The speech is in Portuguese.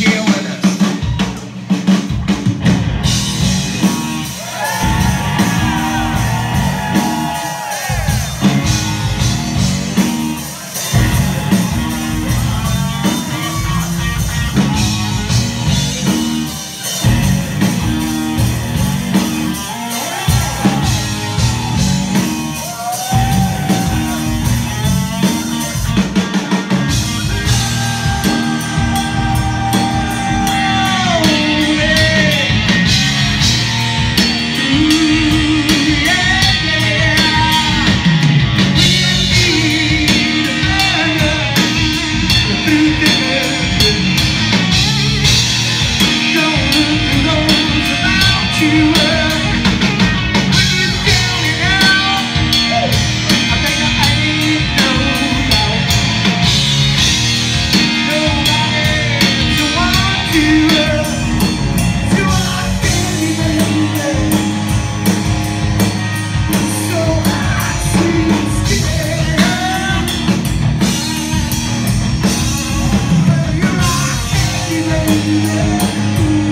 here with